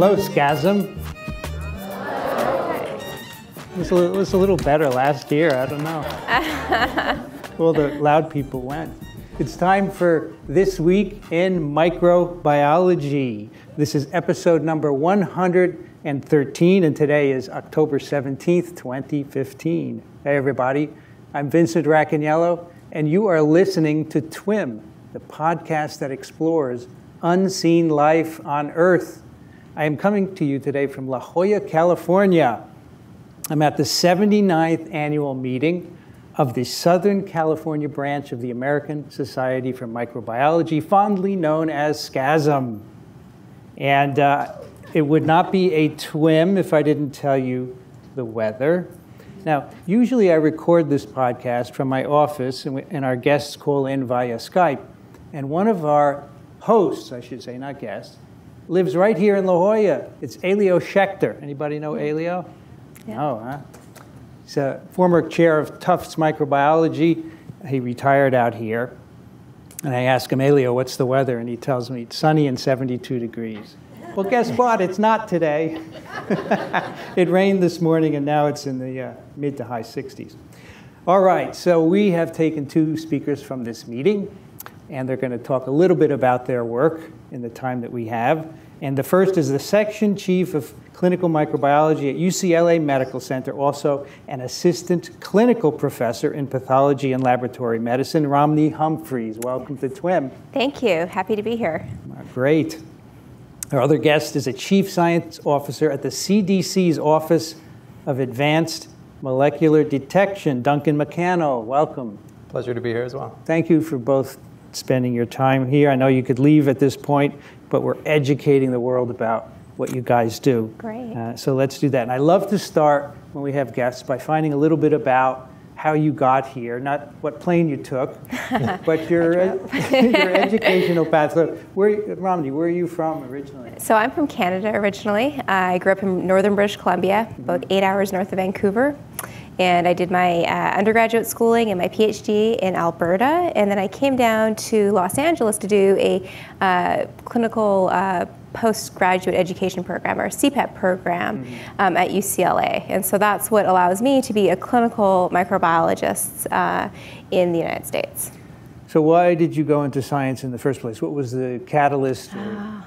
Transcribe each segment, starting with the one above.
Hello, Scasm. It was, a, it was a little better last year, I don't know. well, the loud people went. It's time for This Week in Microbiology. This is episode number 113, and today is October 17th, 2015. Hey, everybody. I'm Vincent Racaniello, and you are listening to TWIM, the podcast that explores unseen life on Earth. I am coming to you today from La Jolla, California. I'm at the 79th annual meeting of the Southern California branch of the American Society for Microbiology, fondly known as SCASM. And uh, it would not be a TWIM if I didn't tell you the weather. Now, usually I record this podcast from my office, and, we, and our guests call in via Skype. And one of our hosts, I should say, not guests, lives right here in La Jolla. It's Elio Schaechter. Anybody know Elio? Yeah. No, huh? He's a former chair of Tufts Microbiology. He retired out here. And I ask him, Elio, what's the weather? And he tells me it's sunny and 72 degrees. Well, guess what? It's not today. it rained this morning, and now it's in the uh, mid to high 60s. All right, so we have taken two speakers from this meeting, and they're going to talk a little bit about their work in the time that we have. And the first is the section chief of clinical microbiology at UCLA Medical Center, also an assistant clinical professor in pathology and laboratory medicine, Romney Humphries. Welcome to TWIM. Thank you. Happy to be here. Great. Our other guest is a chief science officer at the CDC's Office of Advanced Molecular Detection, Duncan MacCannell. Welcome. Pleasure to be here as well. Thank you for both spending your time here. I know you could leave at this point, but we're educating the world about what you guys do. Great. Uh, so let's do that. And I love to start when we have guests by finding a little bit about how you got here, not what plane you took, but your, your educational path. So where, Romney, where are you from originally? So I'm from Canada originally. I grew up in northern British Columbia, about eight hours north of Vancouver. And I did my uh, undergraduate schooling and my PhD in Alberta. And then I came down to Los Angeles to do a uh, clinical uh, postgraduate education program or CPEP program mm-hmm. um, at UCLA. And so that's what allows me to be a clinical microbiologist uh, in the United States. So why did you go into science in the first place? What was the catalyst? Oh.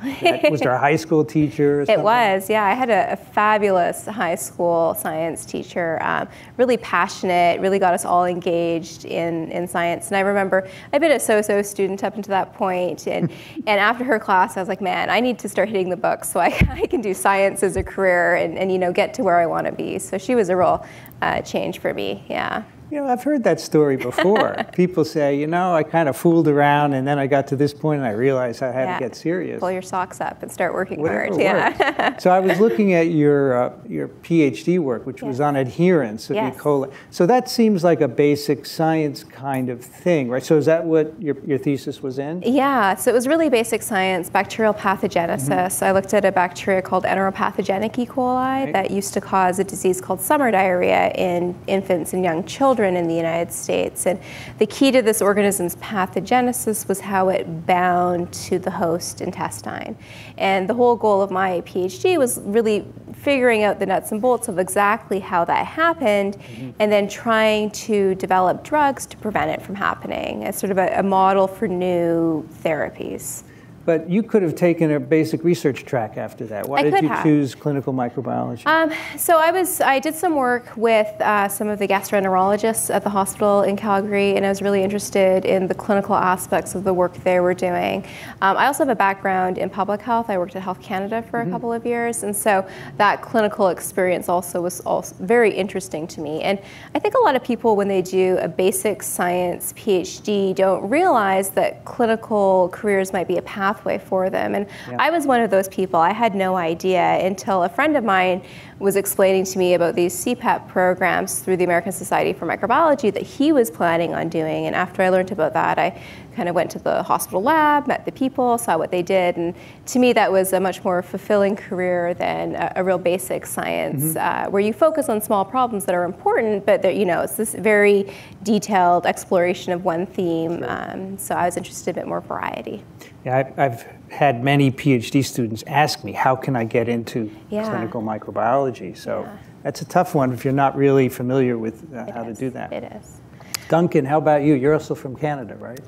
was there a high school teacher? it was, yeah. I had a, a, fabulous high school science teacher, um, really passionate, really got us all engaged in, in science. And I remember I'd been a so-so student up until that point, and, and after her class, I was like, man, I need to start hitting the books so I, I can do science as a career and, and you know get to where I want to be. So she was a real uh, change for me, yeah. You know, I've heard that story before. People say, you know, I kind of fooled around and then I got to this point and I realized I had yeah. to get serious. Pull your socks up and start working Whatever hard. Yeah. so I was looking at your uh, your PhD work, which was on adherence of yes. E. coli. So that seems like a basic science kind of thing, right? So is that what your, your thesis was in? Yeah, so it was really basic science, bacterial pathogenesis. Mm-hmm. I looked at a bacteria called enteropathogenic E. coli right. that used to cause a disease called summer diarrhea in infants and young children in the United States. States. And the key to this organism's pathogenesis was how it bound to the host intestine. And the whole goal of my PhD was really figuring out the nuts and bolts of exactly how that happened mm-hmm. and then trying to develop drugs to prevent it from happening as sort of a, a model for new therapies. But you could have taken a basic research track after that. Why I did you have. choose clinical microbiology? Um, so I was I did some work with uh, some of the gastroenterologists at the hospital in Calgary, and I was really interested in the clinical aspects of the work they were doing. Um, I also have a background in public health. I worked at Health Canada for mm-hmm. a couple of years, and so that clinical experience also was also very interesting to me. And I think a lot of people, when they do a basic science PhD, don't realize that clinical careers might be a path pathway for them. And yeah. I was one of those people. I had no idea until a friend of mine was explaining to me about these CPEP programs through the American Society for Microbiology that he was planning on doing. And after I learned about that, I kind of went to the hospital lab, met the people, saw what they did. And to me, that was a much more fulfilling career than a, a real basic science mm-hmm. uh, where you focus on small problems that are important, but that, you know, it's this very detailed exploration of one theme. Um, so I was interested in a bit more variety. Yeah, I, I've had many PhD students ask me, how can I get into Yeah. clinical microbiology? So Yeah. that's a tough one if you're not really familiar with uh, how is. to do that. It is. Duncan, how about you? You're also from Canada, right?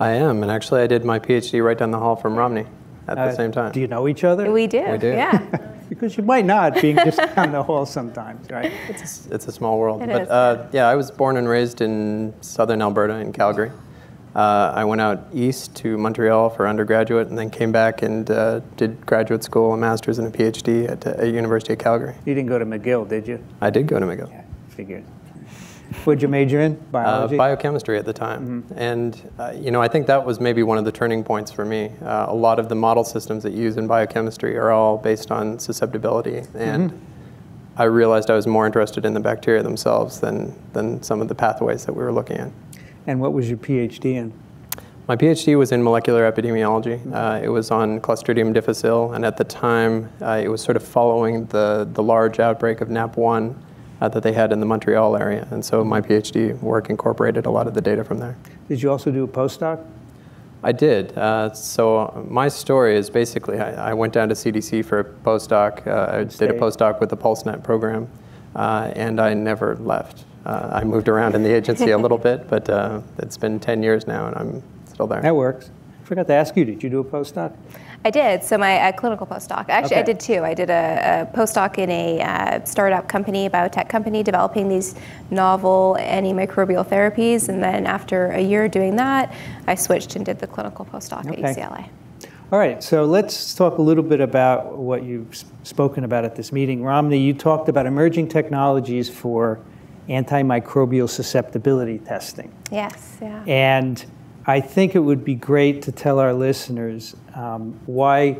I am, and actually, I did my PhD right down the hall from Romney at Uh, the same time. Do you know each other? We do. We do. Yeah. because you might not, being just down the hall sometimes, right? It's a small world. It but is. Uh, yeah, I was born and raised in southern Alberta in Calgary. Uh, I went out east to Montreal for undergraduate and then came back and uh, did graduate school, a master's and a PhD at, uh, at University of Calgary. You didn't go to McGill, did you? I did go to McGill. Yeah, figured. What'd you major in? Uh, Biology? biochemistry at the time. And, uh, you know, I think that was maybe one of the turning points for me. Uh, a lot of the model systems that you use in biochemistry are all based on susceptibility. And I realized I was more interested in the bacteria themselves than, than some of the pathways that we were looking at. and what was your PhD in? My PhD was in molecular epidemiology. Uh, it was on Clostridium difficile, and at the time, uh, it was sort of following the, the large outbreak of NAP1 uh, that they had in the Montreal area. And so my PhD work incorporated a lot of the data from there. Did you also do a postdoc? I did. Uh, so my story is basically I, I went down to CDC for a postdoc. Uh, I did a postdoc with the PulseNet program, uh, and I never left. Uh, I moved around in the agency a little bit, but uh, it's been 10 years now, and I'm still there. That works. I forgot to ask you, did you do a postdoc? I did. So my uh, clinical postdoc. Actually, I did two. I did a, a postdoc in a uh, startup company, a biotech company, developing these novel antimicrobial therapies. And then after a year doing that, I switched and did the clinical postdoc Okay. at UCLA. All right, so let's talk a little bit about what you've spoken about at this meeting. Romney, you talked about emerging technologies for antimicrobial susceptibility testing. Yes. Yeah. And I think it would be great to tell our listeners um, why,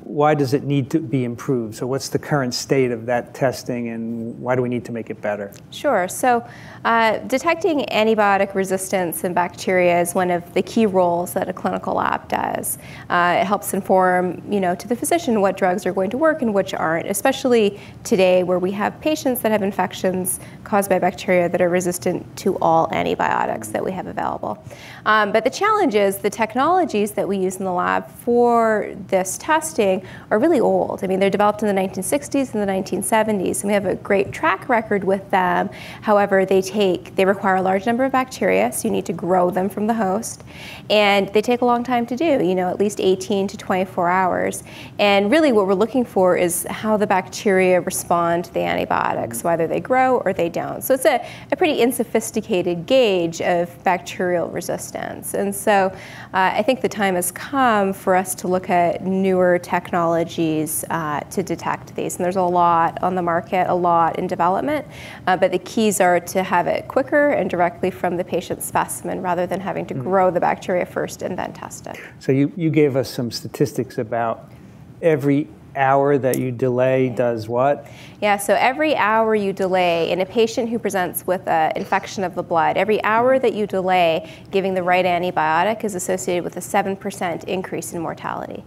why does it need to be improved? So what's the current state of that testing and why do we need to make it better? Sure. So, uh, detecting antibiotic resistance in bacteria is one of the key roles that a clinical lab does. Uh, it helps inform, you know, to the physician what drugs are going to work and which aren't, especially today where we have patients that have infections caused by bacteria that are resistant to all antibiotics that we have available. Um, but the challenge is the technologies that we use in the lab for this testing are really old. I mean, they're developed in the 1960s and the 1970s, and we have a great track record with them. However, they take, they require a large number of bacteria, so you need to grow them from the host, and they take a long time to do, you know, at least 18 to 24 hours. And really what we're looking for is how the bacteria respond to the antibiotics, whether they grow or they don't. So it's a, a pretty insophisticated gauge of bacterial resistance. And so uh, I think the time has come for us to look at newer technologies uh, to detect these. And there's a lot on the market, a lot in development, uh, but the keys are to have it quicker and directly from the patient's specimen rather than having to grow the bacteria first and then test it. So you, you gave us some statistics about every hour that you delay does what? Yeah, so every hour you delay in a patient who presents with an infection of the blood, every hour that you delay giving the right antibiotic is associated with a 7% increase in mortality.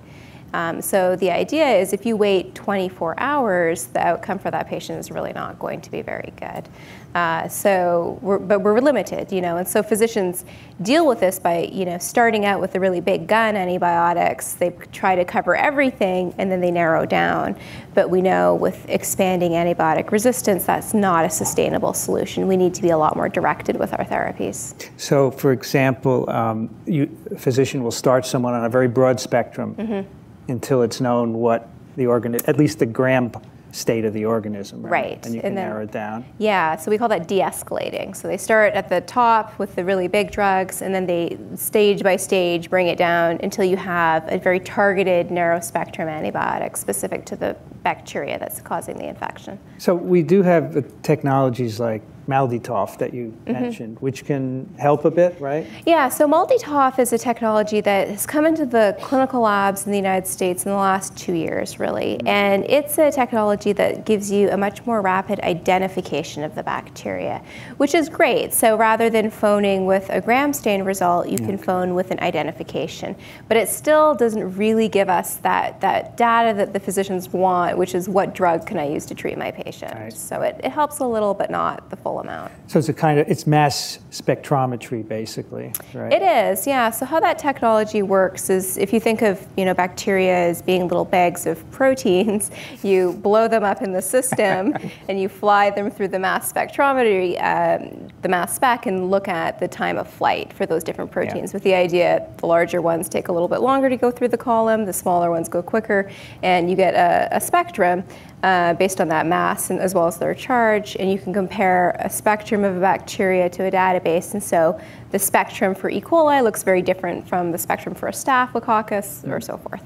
Um, so the idea is if you wait 24 hours, the outcome for that patient is really not going to be very good. Uh, so, we're, but we're limited, you know, and so physicians deal with this by, you know, starting out with a really big gun antibiotics. They try to cover everything and then they narrow down. But we know with expanding antibiotic resistance, that's not a sustainable solution. We need to be a lot more directed with our therapies. So, for example, um, you, a physician will start someone on a very broad spectrum Mm-hmm. Until it's known what the organ, at least the gram state of the organism, right? Right, And you can and then- narrow it down. Yeah, so we call that de escalating. So they start at the top with the really big drugs, and then they stage by stage bring it down until you have a very targeted, narrow spectrum antibiotic specific to the bacteria that's causing the infection. So we do have uh, technologies like MALDI-TOF that you Mm-hmm. mentioned, which can help a bit, right? Yeah, so MALDI-TOF is a technology that has come into the clinical labs in the United States in the last two years, really. And it's a technology that gives you a much more rapid identification of the bacteria, which is great. So rather than phoning with a gram stain result, you can phone with an identification. But it still doesn't really give us that, that data that the physicians want, which is what drug can I use to treat my patient. Right. So it, it helps a little, but not the full amount. So it's a kind of it's mass spectrometry, basically, right? It is, yeah. So how that technology works is, if you think of you know bacteria as being little bags of proteins, you blow them up in the system, and you fly them through the mass spectrometry, um, the mass spec, and look at the time of flight for those different proteins. Yeah. With the idea, the larger ones take a little bit longer to go through the column, the smaller ones go quicker, and you get a, a spectrum uh, based on that mass and as well as their charge, and you can compare a spectrum of a bacteria to a database. And so the spectrum for E. coli looks very different from the spectrum for a staphylococcus or so forth.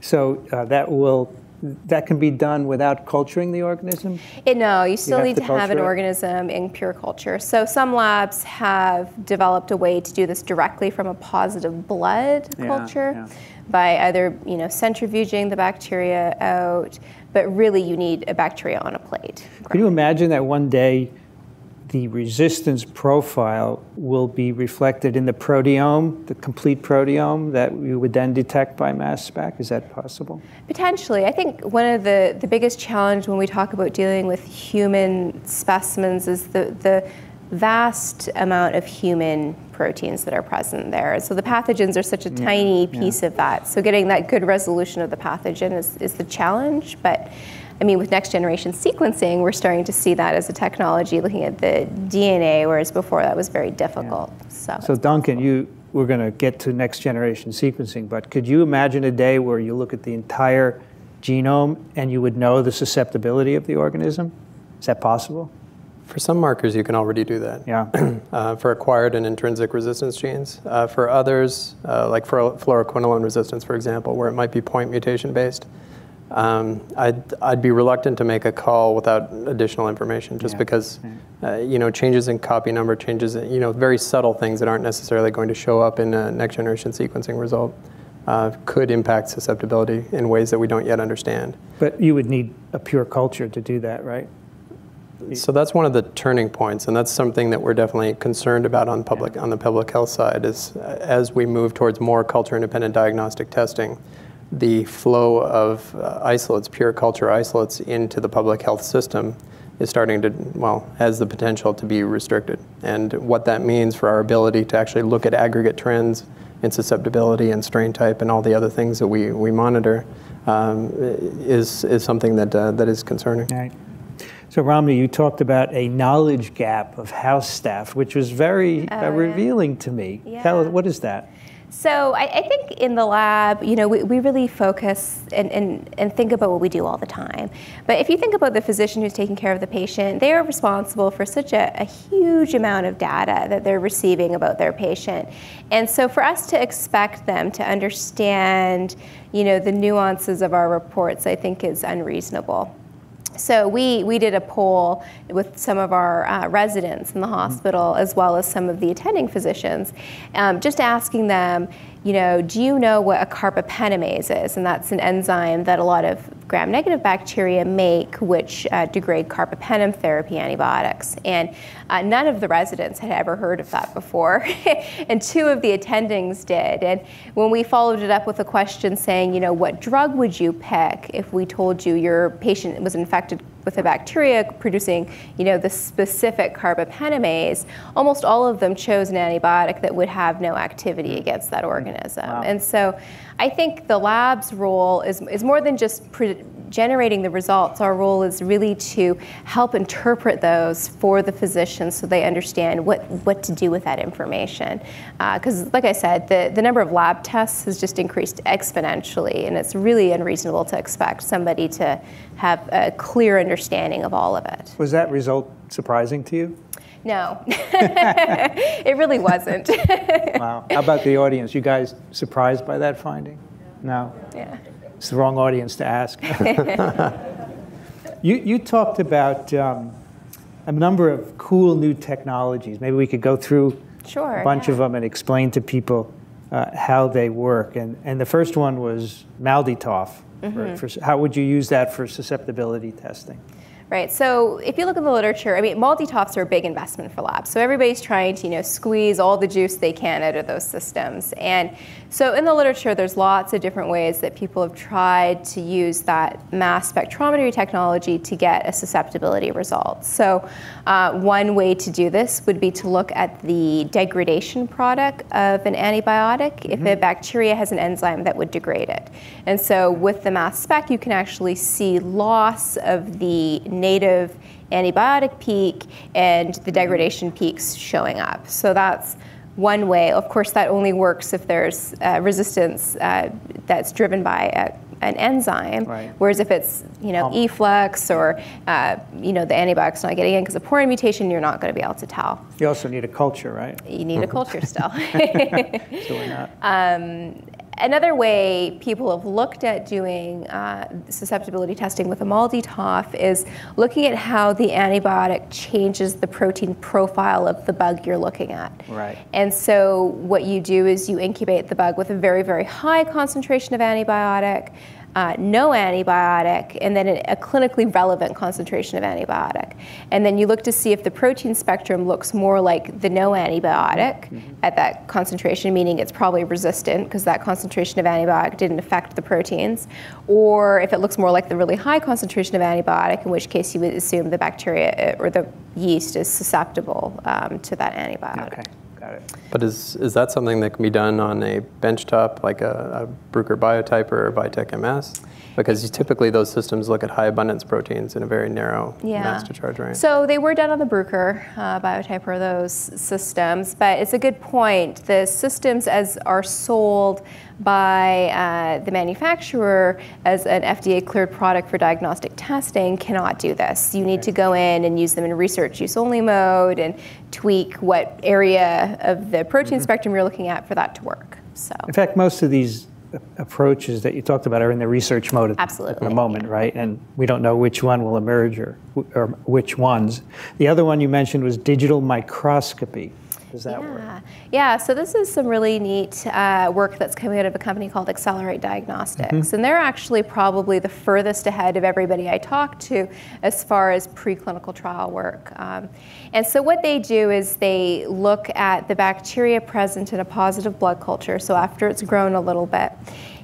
So uh, that will that can be done without culturing the organism? It, no, you still you need to, to have an it? organism in pure culture. So some labs have developed a way to do this directly from a positive blood yeah, culture yeah. by either you know centrifuging the bacteria out, but really you need a bacteria on a plate. Can you imagine that one day the resistance profile will be reflected in the proteome, the complete proteome that we would then detect by mass spec? Is that possible? Potentially. I think one of the, the biggest challenge when we talk about dealing with human specimens is the, the vast amount of human proteins that are present there. So the pathogens are such a yeah, tiny piece yeah. of that. So getting that good resolution of the pathogen is, is the challenge. But I mean, with next generation sequencing, we're starting to see that as a technology looking at the DNA, whereas before that was very difficult. Yeah. So, so Duncan, you we're going to get to next generation sequencing, but could you imagine a day where you look at the entire genome and you would know the susceptibility of the organism? Is that possible? For some markers, you can already do that. Yeah. uh, for acquired and intrinsic resistance genes. Uh, for others, uh, like for fluoroquinolone resistance, for example, where it might be point mutation based, um, I'd, I'd be reluctant to make a call without additional information just yeah. because, uh, you know, changes in copy number, changes, in, you know, very subtle things that aren't necessarily going to show up in a next generation sequencing result. Uh, could impact susceptibility in ways that we don't yet understand. But you would need a pure culture to do that, right? So that's one of the turning points, and that's something that we're definitely concerned about on public on the public health side. Is uh, as we move towards more culture-independent diagnostic testing, the flow of uh, isolates, pure culture isolates, into the public health system is starting to well has the potential to be restricted. And what that means for our ability to actually look at aggregate trends in susceptibility and strain type and all the other things that we we monitor um, is is something that uh, that is concerning. Right. So, Romney, you talked about a knowledge gap of house staff, which was very uh, oh, revealing to me. Yeah. Tell us, what is that? So I, I, think in the lab, you know, we, we really focus and, and, and think about what we do all the time. But if you think about the physician who's taking care of the patient, they are responsible for such a, a huge amount of data that they're receiving about their patient. And so for us to expect them to understand, you know, the nuances of our reports, I think is unreasonable. So we, we did a poll with some of our uh, residents in the hospital as well as some of the attending physicians, um, just asking them, you know, do you know what a carbapenemase is? And that's an enzyme that a lot of gram-negative bacteria make, which uh, degrade carbapenem therapy antibiotics. And uh, none of the residents had ever heard of that before, and two of the attendings did. And when we followed it up with a question saying, you know, what drug would you pick if we told you your patient was infected with a bacteria producing, you know, the specific carbapenemase, almost all of them chose an antibiotic that would have no activity against that mm. organism. Wow. And so I think the lab's role is, is more than just pre- generating the results. Our role is really to help interpret those for the physicians so they understand what, what to do with that information. Because, uh, like I said, the, the number of lab tests has just increased exponentially, and it's really unreasonable to expect somebody to have a clear understanding of all of it. Was that result surprising to you? No, it really wasn't. wow. How about the audience? You guys surprised by that finding? No? Yeah. It's the wrong audience to ask. you, you talked about um, a number of cool new technologies. Maybe we could go through sure, a bunch yeah. of them and explain to people uh, how they work. And, and the first one was MALDI-TOF. Mm-hmm. For, for, how would you use that for susceptibility testing? Right? So if you look in the literature, I mean, MALDI-TOFs are a big investment for labs. So everybody's trying to, you know, squeeze all the juice they can out of those systems. And so in the literature, there's lots of different ways that people have tried to use that mass spectrometry technology to get a susceptibility result. So uh, one way to do this would be to look at the degradation product of an antibiotic mm-hmm. if a mm-hmm. bacteria has an enzyme that would degrade it. And so with the mass spec, you can actually see loss of the native antibiotic peak and the degradation peaks showing up. So that's one way. Of course, that only works if there's uh, resistance uh, that's driven by a, an enzyme. Right. Whereas if it's you know um. efflux or uh, you know the antibiotic's not getting in because of porin mutation, you're not going to be able to tell. You also need a culture, right? You need a culture still. so we're not. Um, Another way people have looked at doing uh, susceptibility testing with a MALDI-TOF is looking at how the antibiotic changes the protein profile of the bug you're looking at. Right. And so what you do is you incubate the bug with a very, very high concentration of antibiotic uh, no antibiotic, and then a, clinically relevant concentration of antibiotic. And then you look to see if the protein spectrum looks more like the no antibiotic mm-hmm. at that concentration, meaning it's probably resistant because that concentration of antibiotic didn't affect the proteins, or if it looks more like the really high concentration of antibiotic, in which case you would assume the bacteria uh, or the yeast is susceptible um, to that antibiotic. Okay. It. But is, is that something that can be done on a benchtop like a, a Bruker Biotyper or Vitek MS? Because typically those systems look at high abundance proteins in a very narrow yeah. mass to charge range. So they were done on the Bruker uh, Biotyper, those systems, but it's a good point. The systems as are sold by uh, the manufacturer as an FDA cleared product for diagnostic testing cannot do this. You need to go in and use them in research use only mode and tweak what area of the protein mm-hmm. spectrum you're looking at for that to work. So, in fact, most of these approaches that you talked about are in the research mode at, Absolutely. the moment, yeah. right? And we don't know which one will emerge or, or which ones. The other one you mentioned was digital microscopy does that yeah. work? Yeah, so this is some really neat uh, work that's coming out of a company called Accelerate Diagnostics. Mm-hmm. And they're actually probably the furthest ahead of everybody I talk to as far as preclinical trial work. Um, and so what they do is they look at the bacteria present in a positive blood culture, so after it's grown a little bit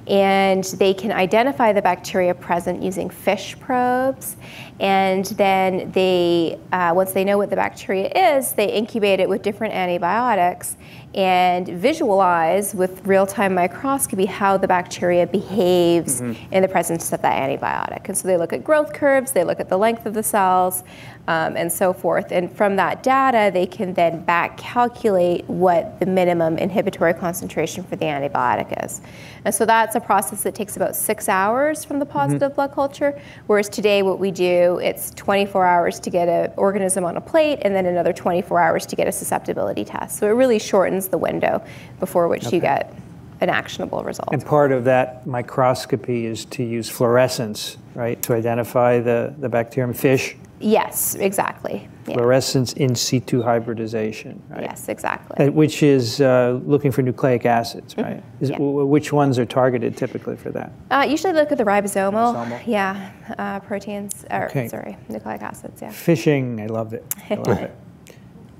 and they can identify the bacteria present using FISH probes. And then they, uh, once they know what the bacteria is, they incubate it with different antibiotics and visualize with real-time microscopy how the bacteria behaves mm-hmm. in the presence of that antibiotic. And so they look at growth curves, they look at the length of the cells, um, and so forth. And from that data, they can then back calculate what the minimum inhibitory concentration for the antibiotic is. And so that's a process that takes about six hours from the mm-hmm. positive mm-hmm. blood culture, whereas today what we do, it's 24 hours to get an organism on a plate and then another 24 hours to get a susceptibility test. So it really shortens the window before which okay. you get an actionable result. And part of that microscopy is to use fluorescence, right, to identify the, the bacterium FISH Yes, exactly. Yeah. Fluorescence in situ hybridization, right? Yes, exactly. Which is uh, looking for nucleic acids, right? Mm-hmm. Is, yeah. w- which ones are targeted typically for that? Uh, usually look at the ribosomal, ribosomal. yeah, uh, proteins, or okay. sorry, nucleic acids, yeah. Fishing, I love it. I love it.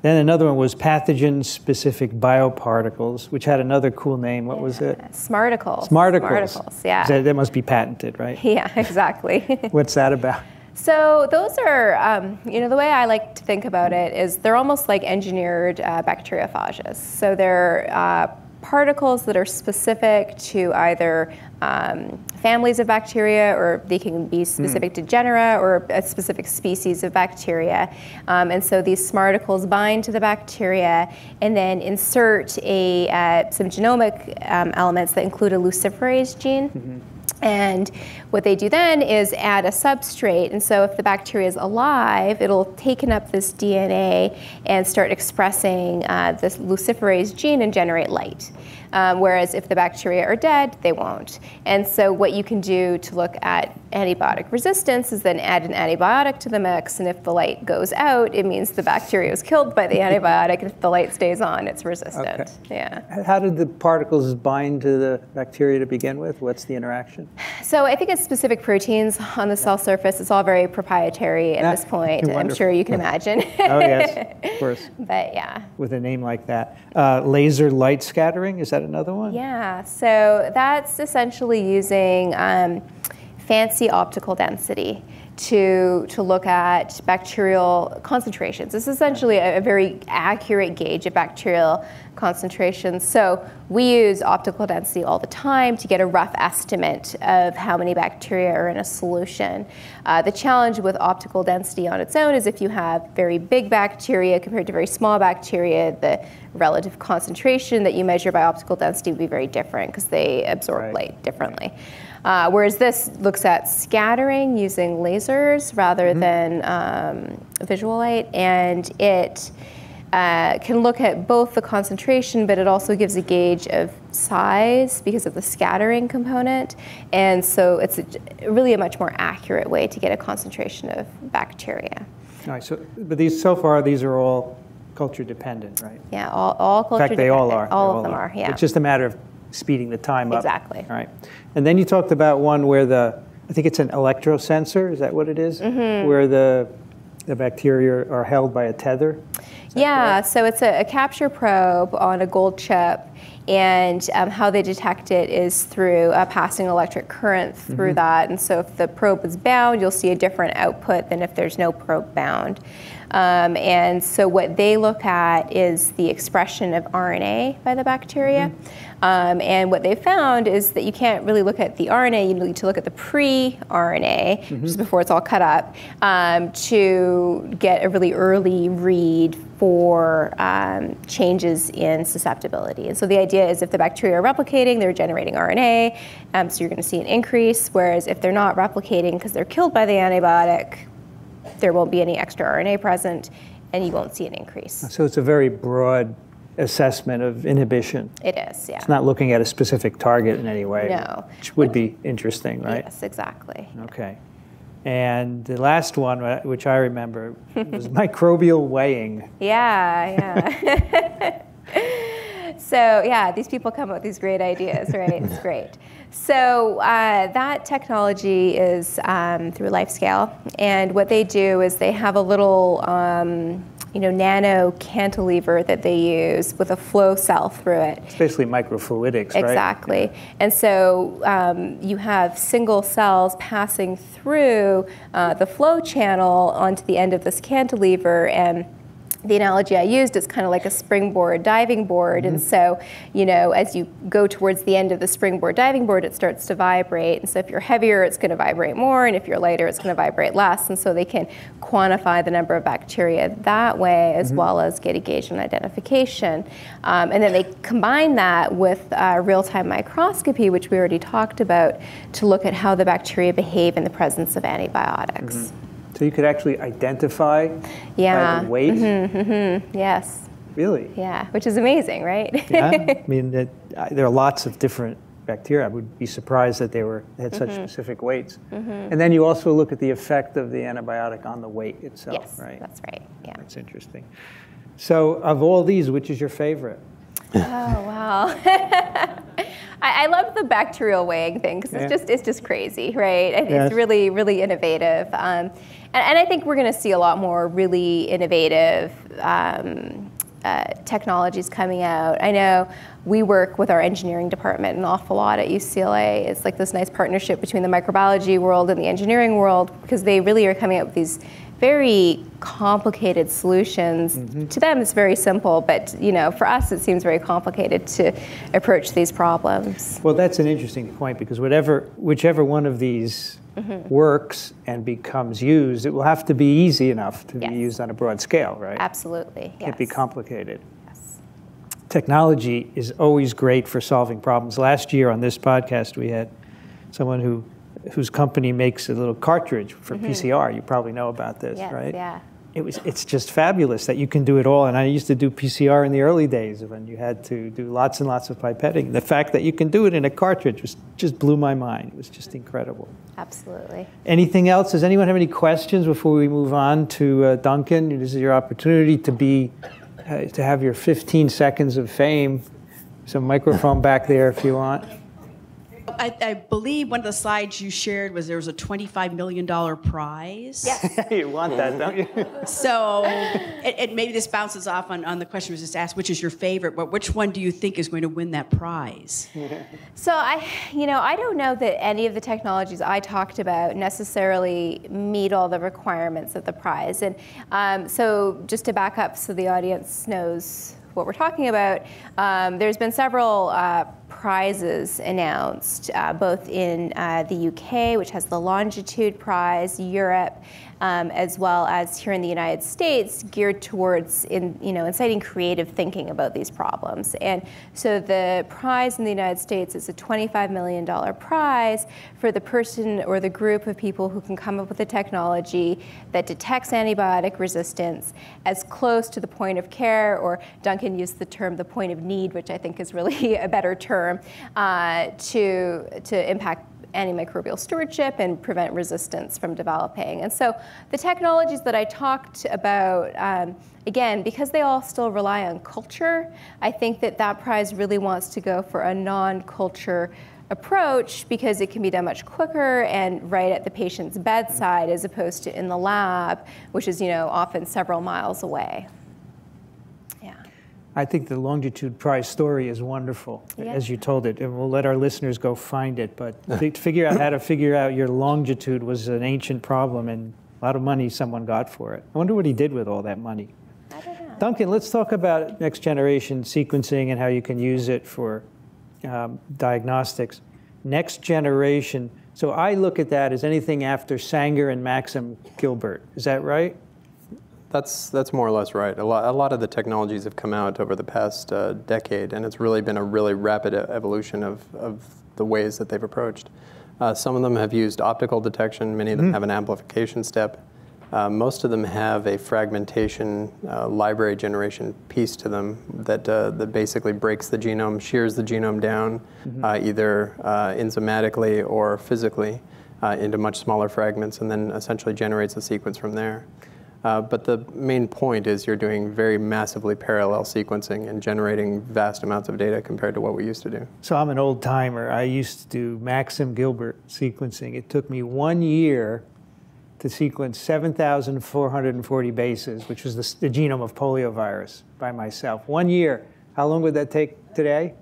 Then another one was pathogen-specific bioparticles, which had another cool name. What yeah. was it? Smarticles. Smarticles. Smarticles, yeah. That, that must be patented, right? Yeah, exactly. What's that about? So those are, um, you know, the way I like to think about it is they're almost like engineered uh, bacteriophages. So they're uh, particles that are specific to either um, families of bacteria or they can be specific mm. to genera or a specific species of bacteria. Um, and so these smarticles bind to the bacteria and then insert a, uh, some genomic um, elements that include a luciferase gene. Mm-hmm. And what they do then is add a substrate. And so if the bacteria is alive, it'll taken up this DNA and start expressing uh, this luciferase gene and generate light. Um, whereas if the bacteria are dead, they won't. And so what you can do to look at antibiotic resistance is then add an antibiotic to the mix, and if the light goes out, it means the bacteria is killed by the antibiotic, and if the light stays on, it's resistant. Okay. Yeah. How did the particles bind to the bacteria to begin with? What's the interaction? So I think it's specific proteins on the cell surface. It's all very proprietary at this point. I'm sure you can imagine. oh yes, of course. but yeah. With a name like that, uh, laser light scattering is that another one? Yeah. So that's essentially using um, fancy optical density to, to look at bacterial concentrations. This is essentially a, a, very accurate gauge of bacterial concentrations. So we use optical density all the time to get a rough estimate of how many bacteria are in a solution. Uh, the challenge with optical density on its own is if you have very big bacteria compared to very small bacteria, the relative concentration that you measure by optical density would be very different because they absorb right. light differently. Uh, whereas this looks at scattering using lasers rather mm-hmm. than um, visual light, and it uh, can look at both the concentration, but it also gives a gauge of size because of the scattering component. And so it's a, really a much more accurate way to get a concentration of bacteria. All right, so, but these, so far, these are all culture dependent, right? Yeah, all, all culture In fact, they all are. All, of all them are, yeah. It's just a matter of speeding the time up. Exactly. All right. And then you talked about one where the, I think it's an electrosensor, is that what it is? Mm-hmm. Where the, the bacteria are held by a tether? Yeah, correct? so it's a, a, capture probe on a gold chip, and um, how they detect it is through uh, passing electric current through mm-hmm. that. And so if the probe is bound, you'll see a different output than if there's no probe bound. Um, and so what they look at is the expression of RNA by the bacteria. Mm-hmm. Um, and what they found is that you can't really look at the RNA, you need to look at the pre RNA, mm-hmm. just before it's all cut up, um, to get a really early read for um, changes in susceptibility. And so the idea is if the bacteria are replicating, they're generating RNA, um, so you're going to see an increase, whereas if they're not replicating because they're killed by the antibiotic, there won't be any extra RNA present, and you won't see an increase. So it's a very broad assessment of inhibition. It is, yeah. It's not looking at a specific target in any way. No. Which would be interesting, right? Yes, exactly. Okay. And the last one, uh, which I remember, was microbial weighing. Yeah, yeah. so, yeah, these people come up with these great ideas, right? It's great. So uh, that technology is um, through LifeScale, and what they do is they have a little, um, you know, nano cantilever that they use with a flow cell through it. It's basically microfluidics, right? Exactly. And so um, you have single cells passing through uh, the flow channel onto the end of this cantilever, and the analogy I used is kind of like a springboard diving board. Mm-hmm. And so, you know, as you go towards the end of the springboard diving board, it starts to vibrate. And so, if you're heavier, it's going to vibrate more. And if you're lighter, it's going to vibrate less. And so, they can quantify the number of bacteria that way, as mm-hmm. well as get a gauge on identification. Um, and then they combine that with uh, real time microscopy, which we already talked about, to look at how the bacteria behave in the presence of antibiotics. Mm-hmm. So you could actually identify yeah. by the weight? Mm-hmm, mm-hmm. Yes. Really? Yeah, which is amazing, right? yeah, I mean, it, uh, there are lots of different bacteria. I would be surprised that they were had such mm-hmm. specific weights. Mm-hmm. And then you also look at the effect of the antibiotic on the weight itself, yes, right? That's right. Yeah. That's interesting. So, of all these, which is your favorite? Oh wow. I, I, love the bacterial weighing thing because it's just it's just crazy, right? It's yes. really really innovative, um, and, and, I think we're going to see a lot more really innovative. Um, uh, technologies coming out. I know we work with our engineering department an awful lot at UCLA. It's like this nice partnership between the microbiology world and the engineering world because they really are coming up with these very complicated solutions. Mm-hmm. To them, it's very simple, but you know, for us, it seems very complicated to approach these problems. Well, that's an interesting point because whatever, whichever one of these mm-hmm. works and becomes used, it will have to be easy enough to yes. be used on a broad scale, right? Absolutely. It can't yes. be complicated. Yes. Technology is always great for solving problems. Last year on this podcast, we had someone who whose company makes a little cartridge for mm-hmm. PCR. You probably know about this, yes, right? Yeah. it was, it's just fabulous that you can do it all. And I used to do PCR in the early days when you had to do lots and lots of pipetting. The fact that you can do it in a cartridge was, just blew my mind. It was just incredible. Absolutely. Anything else? Does anyone have any questions before we move on to uh, Duncan? This is your opportunity to be, uh, to have your 15 seconds of fame. Some microphone back there if you want. I, I, believe one of the slides you shared was there was a $25 million prize. Yes. you want that, don't you? So, it, it, maybe this bounces off on, on the question was just asked, which is your favorite, but which one do you think is going to win that prize? so, I, you know, I don't know that any of the technologies I talked about necessarily meet all the requirements of the prize. And um, so, just to back up so the audience knows what we're talking about, um, there's been several uh, prizes announced, uh, both in uh, the UK, which has the Longitude Prize, Europe, um, as well as here in the United States, geared towards in, you know, inciting creative thinking about these problems. And so the prize in the United States is a $25 million prize for the person or the group of people who can come up with a technology that detects antibiotic resistance as close to the point of care, or Duncan used the term the point of need, which I think is really a better uh, to, to impact antimicrobial stewardship and prevent resistance from developing. And so the technologies that I talked about, um, again, because they all still rely on culture, I think that that prize really wants to go for a non-culture approach because it can be done much quicker and right at the patient's bedside as opposed to in the lab, which is you know often several miles away. I think the Longitude Prize story is wonderful, yeah. as you told it, and we'll let our listeners go find it. But to figure out how to figure out your longitude was an ancient problem, and a lot of money someone got for it. I wonder what he did with all that money. I don't know. Duncan, let's talk about next generation sequencing and how you can use it for um, diagnostics. Next generation. So I look at that as anything after Sanger and Maxam Gilbert. Is that right? That's, that's more or less right. A lot, a lot of the technologies have come out over the past uh, decade, and it's really been a really rapid evolution of, of the ways that they've approached. Uh, some of them have used optical detection, many of them mm-hmm. have an amplification step. Uh, most of them have a fragmentation uh, library generation piece to them that, uh, that basically breaks the genome, shears the genome down, mm-hmm. Uh, either enzymatically or physically, into much smaller fragments, and then essentially generates a sequence from there. Uh, but the main point is you're doing very massively parallel sequencing and generating vast amounts of data compared to what we used to do. So I'm an old timer. I used to do Maxam Gilbert sequencing. It took me one year to sequence 7,440 bases, which was the, the genome of poliovirus by myself. One year. How long would that take today?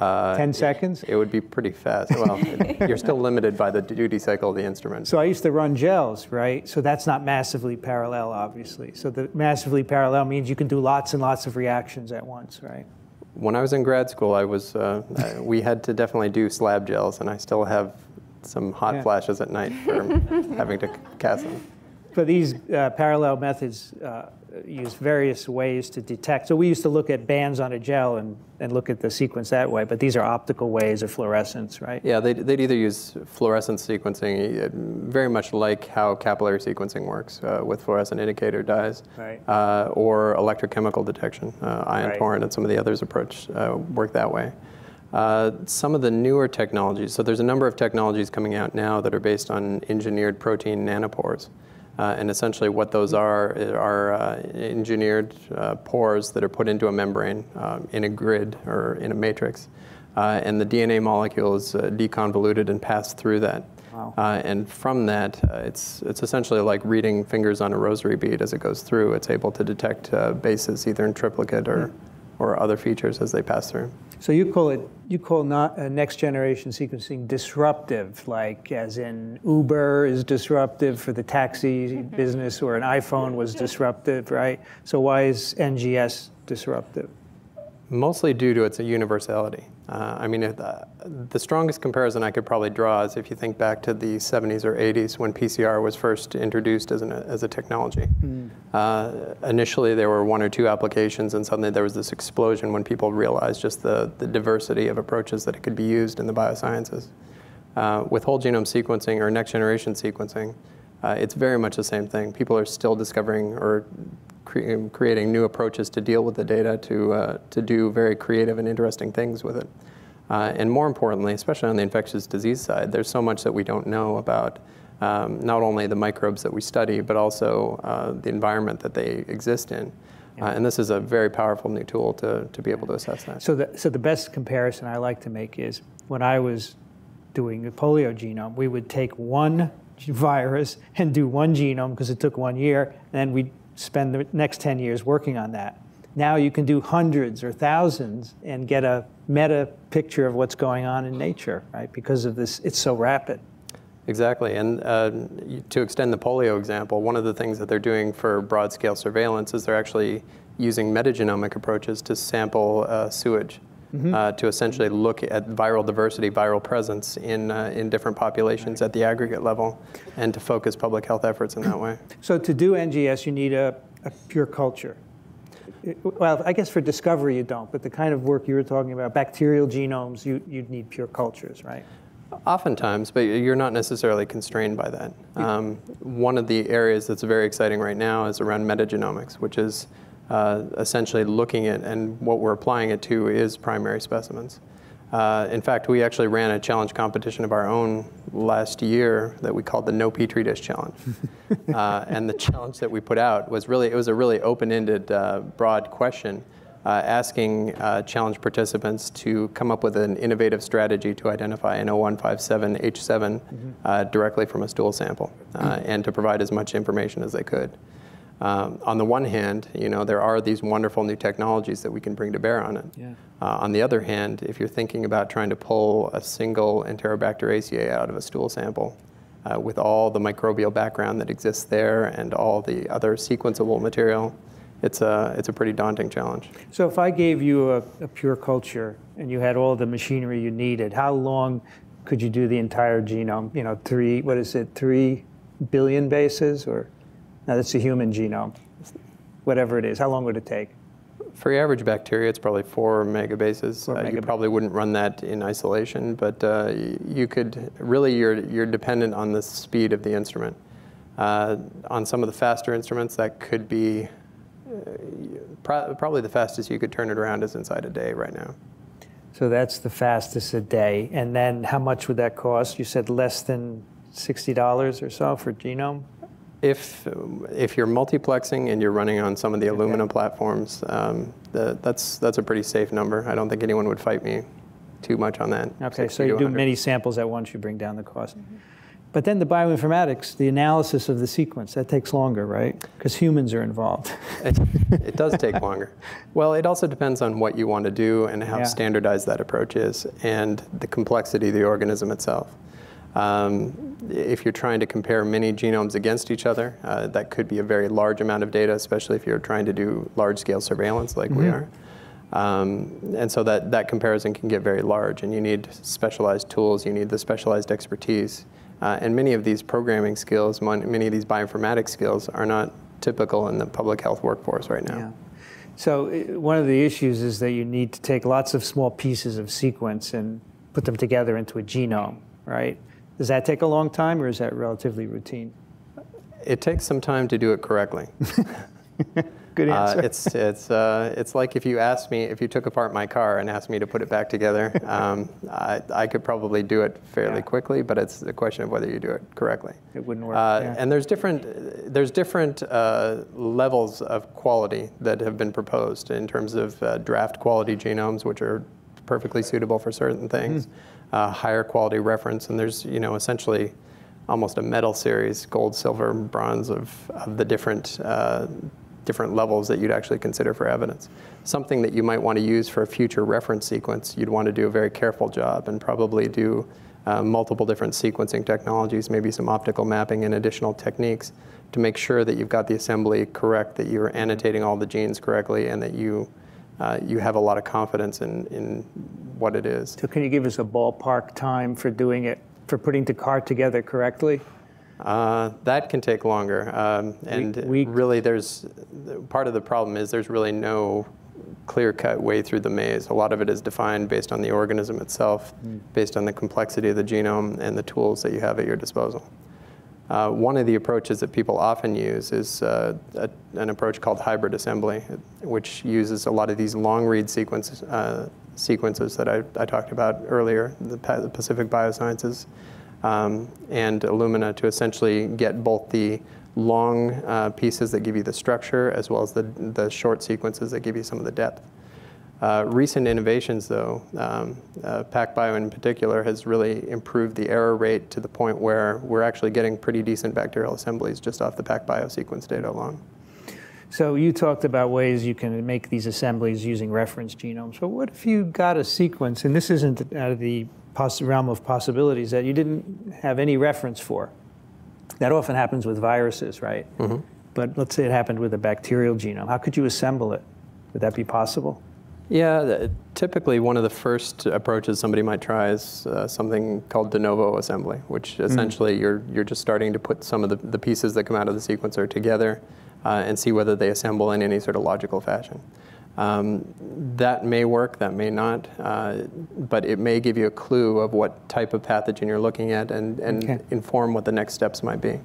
Uh, 10 seconds? It, it, would be pretty fast. Well, it, you're still limited by the duty cycle of the instrument. So I used to run gels, right? So that's not massively parallel, obviously. So the massively parallel means you can do lots and lots of reactions at once, right? When I was in grad school, I was uh, we had to definitely do slab gels, and I still have some hot yeah. flashes at night for having to cast them. But these uh, parallel methods uh, use various ways to detect. So we used to look at bands on a gel and, and look at the sequence that way, but these are optical ways of fluorescence, right? Yeah, they'd, they'd either use fluorescence sequencing, uh, very much like how capillary sequencing works uh, with fluorescent indicator dyes, right. uh, or electrochemical detection. Uh, Ion right. Torrent and some of the others approach uh, work that way. Uh, some of the newer technologies, so there's a number of technologies coming out now that are based on engineered protein nanopores. Uh, and essentially, what those are are uh, engineered uh, pores that are put into a membrane um, in a grid or in a matrix. Uh, and the DNA molecule is uh, deconvoluted and passed through that. Wow. and from that, it's, it's essentially like reading fingers on a rosary bead as it goes through. It's able to detect bases either in triplicate or, mm. Or other features as they pass through. So you call it you call not uh, next generation sequencing disruptive, like as in Uber is disruptive for the taxi mm-hmm. business, or an iPhone was disruptive, right? So why is NGS disruptive? Mostly due to its universality. Uh, I mean, uh, the strongest comparison I could probably draw is if you think back to the 70s or 80s when PCR was first introduced as, an, as a technology. Mm. Uh, initially, there were one or two applications, and suddenly there was this explosion when people realized just the, the diversity of approaches that it could be used in the biosciences. Uh, with whole genome sequencing or next generation sequencing, uh, it's very much the same thing. People are still discovering or cre- creating new approaches to deal with the data to, uh, to do very creative and interesting things with it. Uh, and more importantly, especially on the infectious disease side, there's so much that we don't know about um, not only the microbes that we study, but also uh, the environment that they exist in. Uh, and this is a very powerful new tool to, to be able to assess that. So the, so the best comparison I like to make is when I was doing the polio genome, we would take one virus and do one genome because it took one year, and then we'd spend the next 10 years working on that. Now you can do hundreds or thousands and get a meta picture of what's going on in nature, right? Because of this, it's so rapid. Exactly. And uh, to extend the polio example, one of the things that they're doing for broad scale surveillance is they're actually using metagenomic approaches to sample uh, sewage. Mm-hmm. Uh, to essentially look at viral diversity, viral presence in, uh, in different populations at the aggregate level, and to focus public health efforts in that way. So, to do NGS, you need a, a pure culture. Well, I guess for discovery you don't, but the kind of work you were talking about, bacterial genomes, you, you'd need pure cultures, right? Oftentimes, but you're not necessarily constrained by that. Um, one of the areas that's very exciting right now is around metagenomics, which is uh, essentially looking at, and what we're applying it to is primary specimens. Uh, in fact, we actually ran a challenge competition of our own last year that we called the No Petri Dish Challenge. uh, and the challenge that we put out was really, it was a really open-ended, uh, broad question uh, asking uh, challenge participants to come up with an innovative strategy to identify an O157H7 mm-hmm. uh, directly from a stool sample uh, and to provide as much information as they could. Um, on the one hand, you know, there are these wonderful new technologies that we can bring to bear on it. Yeah. Uh, on the other hand, if you're thinking about trying to pull a single Enterobacteriaceae out of a stool sample, uh, with all the microbial background that exists there and all the other sequenceable material, it's a, it's a pretty daunting challenge. So if I gave you a, a, pure culture and you had all the machinery you needed, how long could you do the entire genome? You know, three, what is it, three billion bases? Or, no, that's the human genome. Whatever it is, how long would it take? For your average bacteria, it's probably four megabases. Four uh, you probably wouldn't run that in isolation, but uh, you could, really, you're, you're dependent on the speed of the instrument. Uh, on some of the faster instruments, that could be probably the fastest you could turn it around is inside a day right now. So that's the fastest a day. And then how much would that cost? You said less than $60 or so for genome? If, if you're multiplexing and you're running on some of the okay. Illumina platforms, um, the, that's, that's a pretty safe number. I don't think anyone would fight me too much on that. Okay, so you do many samples at once, you bring down the cost. Mm-hmm. But then the bioinformatics, the analysis of the sequence, that takes longer, right? Because humans are involved. it, it, does take longer. Well, it also depends on what you want to do and how yeah. standardized that approach is and the complexity of the organism itself. Um, if you're trying to compare many genomes against each other, uh, that could be a very large amount of data, especially if you're trying to do large scale surveillance like mm-hmm. we are. Um, and so that, that comparison can get very large, and you need specialized tools, you need the specialized expertise. Uh, and many of these programming skills, many of these bioinformatics skills are not typical in the public health workforce right now. Yeah. So uh, one of the issues is that you need to take lots of small pieces of sequence and put them together into a genome, right? Does that take a long time or is that relatively routine? It takes some time to do it correctly. Good uh, answer. Uh, it's it's uh, it's like if you asked me if you took apart my car and asked me to put it back together, um, I, I could probably do it fairly yeah. quickly, but it's a question of whether you do it correctly. It wouldn't work. Uh, yeah. And there's different there's different uh, levels of quality that have been proposed in terms of uh, draft quality genomes, which are perfectly suitable for certain things, mm. Higher quality reference, and there's you know essentially almost a medal series, gold, silver, bronze of, of the different uh, different levels that you'd actually consider for evidence. Something that you might want to use for a future reference sequence, you'd want to do a very careful job and probably do uh, multiple different sequencing technologies, maybe some optical mapping and additional techniques to make sure that you've got the assembly correct, that you're annotating all the genes correctly, and that you uh, you have a lot of confidence in, in what it is. So can you give us a ballpark time for doing it, for putting the car together correctly? Uh, that can take longer, um, and we, we, really, there's part of the problem is there's really no clear-cut way through the maze. A lot of it is defined based on the organism itself, mm. based on the complexity of the genome and the tools that you have at your disposal. Uh, one of the approaches that people often use is uh, a, an approach called hybrid assembly, which uses a lot of these long read sequence, uh, sequences that I, I, talked about earlier, the, Pacific Biosciences um, and Illumina, to essentially get both the long uh, pieces that give you the structure as well as the, the short sequences that give you some of the depth. Uh, recent innovations, though, um, uh, PacBio in particular, has really improved the error rate to the point where we're actually getting pretty decent bacterial assemblies just off the PacBio sequence data alone. So you talked about ways you can make these assemblies using reference genomes. But what if you got a sequence, and this isn't out of the realm of possibilities, that you didn't have any reference for? That often happens with viruses, right? Mm-hmm. But let's say it happened with a bacterial genome. How could you assemble it? Would that be possible? Yeah, typically one of the first approaches somebody might try is uh, something called de novo assembly, which hmm. essentially mm. you're, you're just starting to put some of the, the pieces that come out of the sequencer together uh, and see whether they assemble in any sort of logical fashion. Um, that may work, that may not, uh, but it may give you a clue of what type of pathogen you're looking at and, and okay. inform what the next steps might be.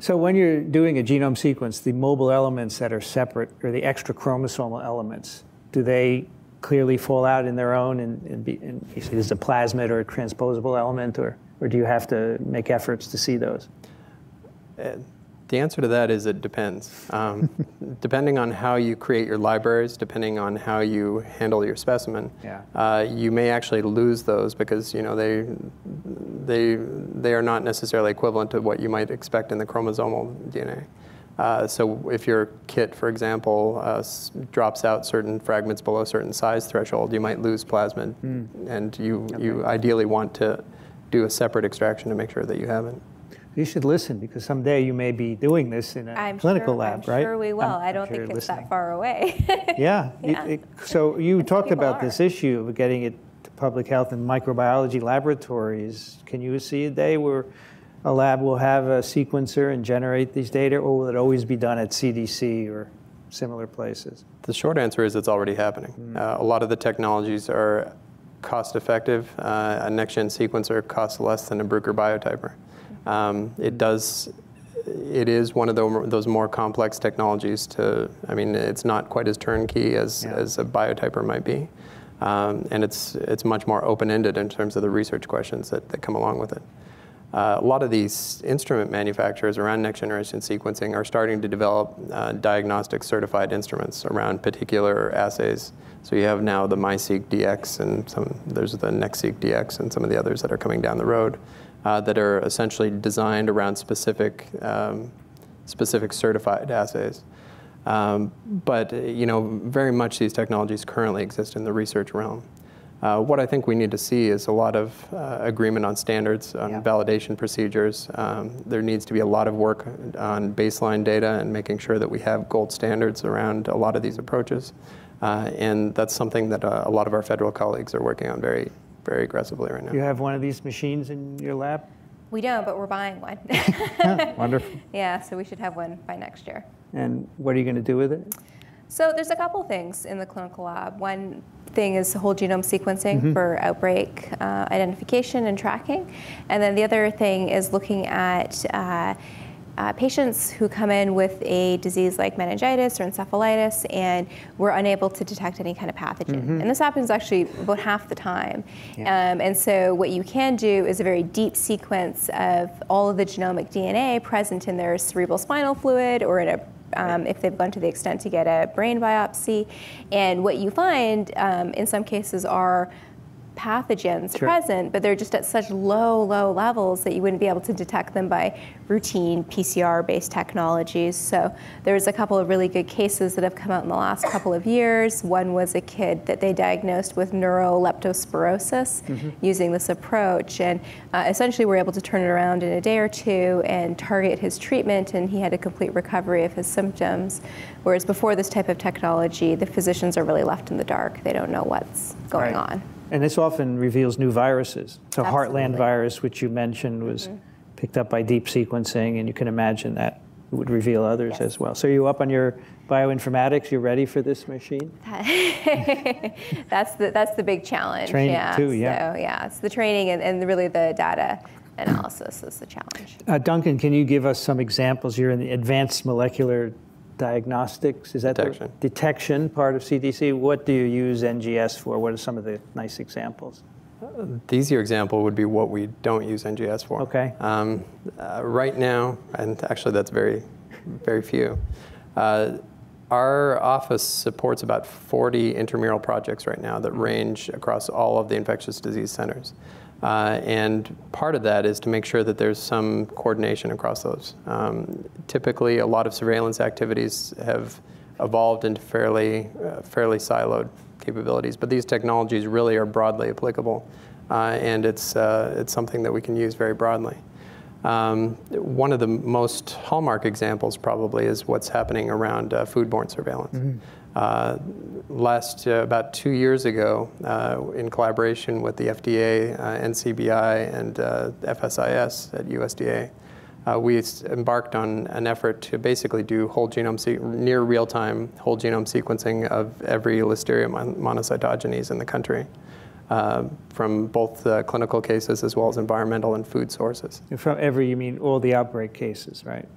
So when you're doing a genome sequence, the mobile elements that are separate, or the extra chromosomal elements, do they clearly fall out in their own and, and, be, and you see there's a plasmid or a transposable element or, or do you have to make efforts to see those? Uh, the answer to that is it depends. Um, depending on how you create your libraries, depending on how you handle your specimen, yeah. uh, you may actually lose those because you know they they they are not necessarily equivalent to what you might expect in the chromosomal DNA. Uh, so if your kit, for example, uh, drops out certain fragments below a certain size threshold, you might lose plasmid, mm. and you, okay. you ideally want to do a separate extraction to make sure that you haven't. You should listen because someday you may be doing this in a I'm clinical sure, lab, I'm right? Sure, we will. I'm, I do not think it's listening. that far away. yeah. yeah. It, it, so you talked about are. this issue of getting it to public health and microbiology laboratories. Can you see a day where a lab will have a sequencer and generate these data, or will it always be done at CDC or similar places? The short answer is it's already happening. Mm. Uh, a lot of the technologies are cost effective. Uh, a next-gen sequencer costs less than a Bruker biotyper. Um, it does it is one of the, those more complex technologies to, I mean, it's not quite as turnkey as, yeah. as a biotyper might be. Um, and it's, it's much more open-ended in terms of the research questions that, that come along with it. Uh, a lot of these instrument manufacturers around next generation sequencing are starting to develop uh, diagnostic certified instruments around particular assays. So you have now the MySeq DX and some, there's the NextSeq DX and some of the others that are coming down the road uh, that are essentially designed around specific, um, specific certified assays. Um, but you know, very much these technologies currently exist in the research realm. Uh, what I think we need to see is a lot of uh, agreement on standards, on yeah. validation procedures. Um, there needs to be a lot of work on baseline data and making sure that we have gold standards around a lot of these approaches. Uh, and that's something that uh, a lot of our federal colleagues are working on very, very aggressively right now. You have one of these machines in your lab? We don't, but we're buying one. wonderful. Yeah, so we should have one by next year. And what are you going to do with it? So there's a couple things in the clinical lab. One thing is whole genome sequencing mm-hmm. for outbreak uh, identification and tracking. And then the other thing is looking at uh, uh, patients who come in with a disease like meningitis or encephalitis and we're unable to detect any kind of pathogen. Mm-hmm. And this happens actually about half the time. Yeah. Um, and so what you can do is a very deep sequence of all of the genomic DNA present in their cerebral spinal fluid or in a um, if they've gone to the extent to get a brain biopsy. And what you find um, in some cases are pathogens sure. present, but they're just at such low, low levels that you wouldn't be able to detect them by routine PCR-based technologies. So there's a couple of really good cases that have come out in the last couple of years. One was a kid that they diagnosed with neuroleptospirosis mm-hmm. using this approach, and uh, essentially were able to turn it around in a day or two and target his treatment, and he had a complete recovery of his symptoms. Whereas before this type of technology, the physicians are really left in the dark. They don't know what's going right. on. And this often reveals new viruses. So Absolutely. Heartland virus, which you mentioned, was mm-hmm. picked up by deep sequencing, and you can imagine that would reveal others yes. as well. So are you up on your bioinformatics? You ready for this machine? that's the that's the big challenge. Training yeah. too, yeah. So yeah, it's the training and, and really the data analysis is the challenge. Uh, Duncan, can you give us some examples? You're in the advanced molecular diagnostics, is that detection. the detection part of CDC? What do you use NGS for? What are some of the nice examples? The easier example would be what we don't use NGS for. Okay. Um, uh, right now, and actually that's very, very few. Uh, our office supports about 40 intramural projects right now that range across all of the infectious disease centers. Uh, and part of that is to make sure that there's some coordination across those. Um, typically, a lot of surveillance activities have evolved into fairly, uh, fairly siloed capabilities, but these technologies really are broadly applicable, uh, and it's, uh, it's something that we can use very broadly. Um, one of the most hallmark examples probably is what's happening around uh, foodborne surveillance. Mm-hmm. Uh, last uh, about two years ago, uh, in collaboration with the FDA, uh, NCBI, and uh, FSIS at USDA, we embarked on an effort to basically do whole genome near real-time whole genome sequencing of every Listeria mon- monocytogenes in the country. Uh, from both uh, clinical cases as well as environmental and food sources. From every, you mean all the outbreak cases, right?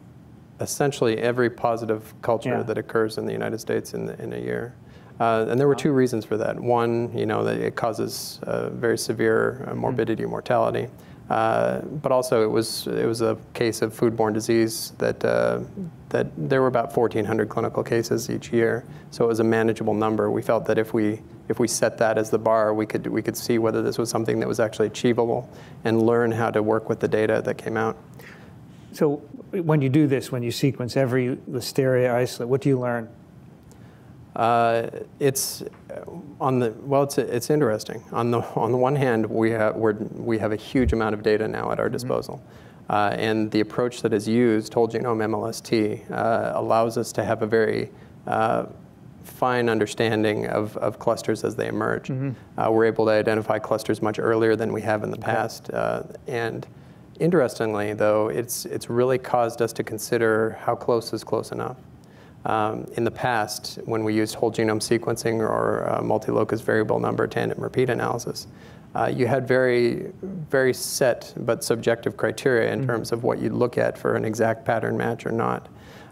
Essentially, every positive culture yeah. that occurs in the United States in, the, in a year. Uh, and there were two reasons for that. One, you know, that it causes very severe uh, morbidity and mortality. Uh, but also, it was it was a case of foodborne disease that uh, that there were about 1,400 clinical cases each year. So it was a manageable number. We felt that if we if we set that as the bar, we could we could see whether this was something that was actually achievable and learn how to work with the data that came out. So when you do this, when you sequence every Listeria isolate, what do you learn? Uh, it's on the well, it's it's interesting. On the on the one hand, we have we we have a huge amount of data now at our mm-hmm. disposal. Mm-hmm. Uh, and the approach that is used, whole genome MLST, uh, allows us to have a very uh, fine understanding of, of clusters as they emerge. Mm-hmm. Uh, we're able to identify clusters much earlier than we have in the okay. past. Uh, and interestingly, though, it's, it's really caused us to consider how close is close enough. Um, in the past, when we used whole genome sequencing or uh, multi-locus variable number tandem repeat analysis, uh, you had very, very set but subjective criteria in mm-hmm. terms of what you'd look at for an exact pattern match or not.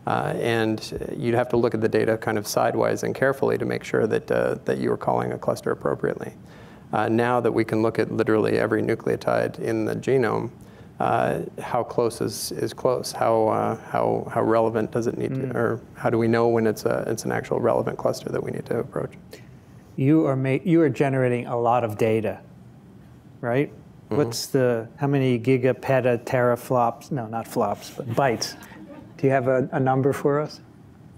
Uh, and you'd have to look at the data kind of sidewise and carefully to make sure that, uh, that you were calling a cluster appropriately. Uh, now that we can look at literally every nucleotide in the genome, uh, how close is, is close? How, uh, how, how relevant does it need mm. to, or how do we know when it's, a, it's an actual relevant cluster that we need to approach? You are, ma- you are generating a lot of data, right? Mm-hmm. What's the, how many gigapeta teraflops, no, not flops, but bytes? Do you have a, a number for us?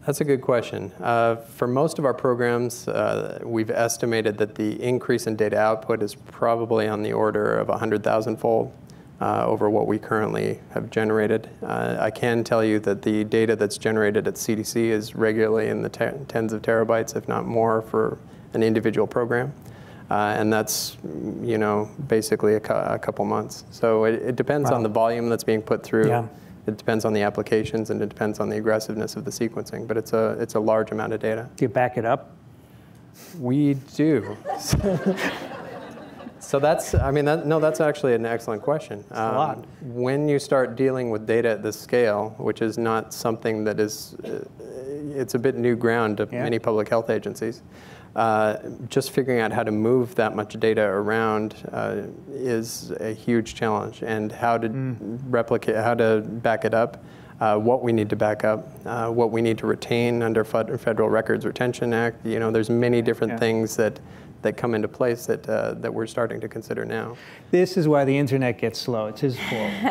That's a good question. Uh, for most of our programs, uh, we've estimated that the increase in data output is probably on the order of 100,000 fold uh, over what we currently have generated. Uh, I can tell you that the data that's generated at CDC is regularly in the te- tens of terabytes, if not more, for an individual program. Uh, and that's, you know, basically a, a couple months. So it, it depends wow. on the volume that's being put through. Yeah. It depends on the applications and it depends on the aggressiveness of the sequencing, but it's a, it's a large amount of data. Do you back it up? We do. So that's, I mean, that, no, that's actually an excellent question. Um, a lot. When you start dealing with data at this scale, which is not something that is, uh, it's a bit new ground to yeah. many public health agencies. Uh, just figuring out how to move that much data around uh, is a huge challenge, and how to mm. replicate, how to back it up, uh, what we need to back up, uh, what we need to retain under Federal Records Retention Act. You know, there's many different yeah. things that that come into place that, uh, that we're starting to consider now. This is why the internet gets slow. It's his fault.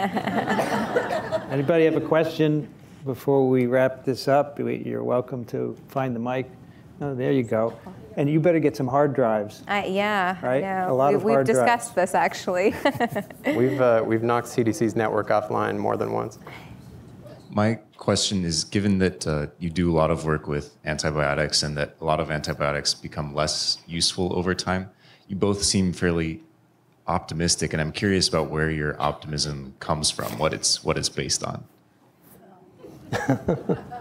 Anybody have a question before we wrap this up? You're welcome to find the mic. Oh, there you go. And you better get some hard drives. Uh, yeah. Right? Yeah. A lot we, of hard We've discussed drives. this actually. we've, uh, we've knocked CDC's network offline more than once. My question is given that uh, you do a lot of work with antibiotics and that a lot of antibiotics become less useful over time, you both seem fairly optimistic, and I'm curious about where your optimism comes from, what it's, what it's based on.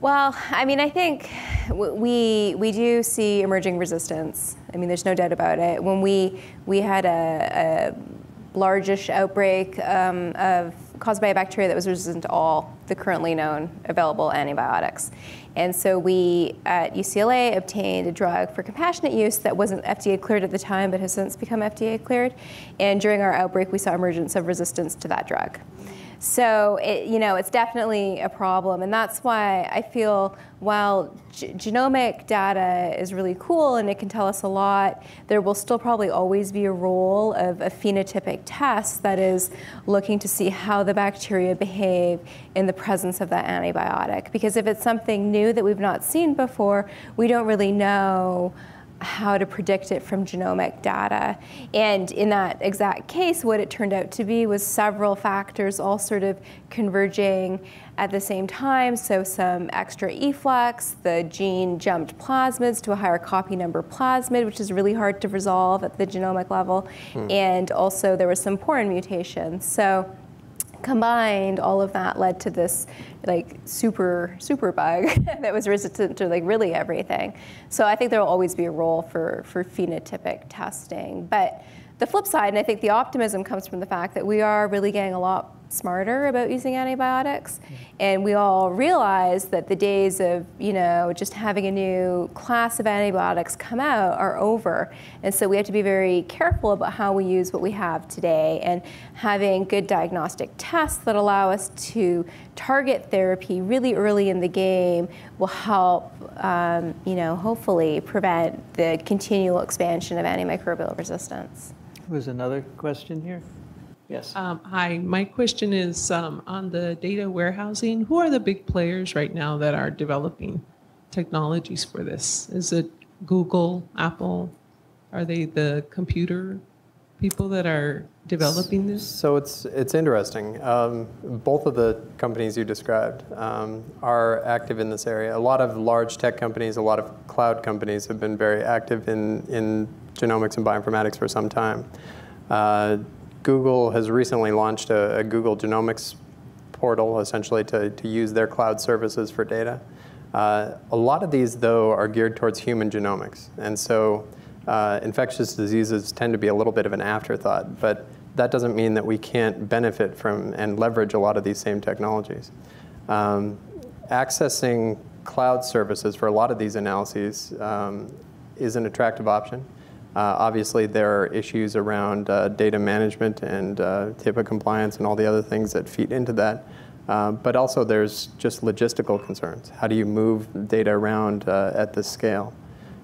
Well, I mean, I think we we do see emerging resistance. I mean, there's no doubt about it. When we we had a, a largish outbreak um, of caused by a bacteria that was resistant to all the currently known available antibiotics. And so we at UCLA obtained a drug for compassionate use that wasn't FDA cleared at the time, but has since become FDA cleared. And during our outbreak, we saw emergence of resistance to that drug. So, it, you know, it's definitely a problem. And that's why I feel while genomic data is really cool and it can tell us a lot, there will still probably always be a role of a phenotypic test that is looking to see how the bacteria behave in the presence of that antibiotic. Because if it's something new that we've not seen before, we don't really know how to predict it from genomic data. And in that exact case, what it turned out to be was several factors all sort of converging at the same time. So some extra efflux, the gene jumped plasmids to a higher copy number plasmid, which is really hard to resolve at the genomic level. Hmm. And also there was some porin mutations. So combined, all of that led to this like super super bug that was resistant to like really everything. So I think there will always be a role for for phenotypic testing, but the flip side, and I think the optimism comes from the fact that we are really getting a lot smarter about using antibiotics. And we all realize that the days of, you know, just having a new class of antibiotics come out are over. And so we have to be very careful about how we use what we have today and having good diagnostic tests that allow us to target therapy really early in the game will help, um, you know, hopefully prevent the continual expansion of antimicrobial resistance. There's another question here. Yes. Um, hi, my question is um, on the data warehousing. Who are the big players right now that are developing technologies for this? Is it Google, Apple? Are they the computer people that are developing this? So it's it's interesting. Um, both of the companies you described um, are active in this area. A lot of large tech companies, a lot of cloud companies have been very active in in genomics and bioinformatics for some time. Uh, Google has recently launched a, a, Google Genomics portal, essentially to, to use their cloud services for data. Uh, a lot of these, though, are geared towards human genomics. And so uh, infectious diseases tend to be a little bit of an afterthought. But that doesn't mean that we can't benefit from and leverage a lot of these same technologies. Um, accessing cloud services for a lot of these analyses um, is an attractive option. Uh, obviously, there are issues around uh, data management and uh, HIPAA compliance and all the other things that feed into that. Uh, but also, there's just logistical concerns. How do you move data around uh, at this scale?